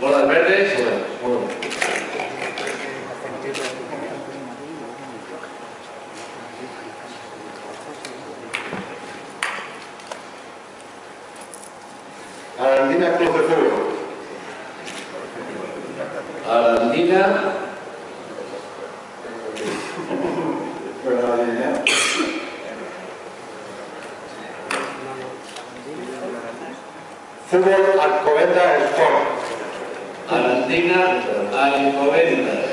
Bolas verdes. Arandina Club de Fútbol. Arandina Fútbol Alcobendas Sport. Arandina Alcobendas.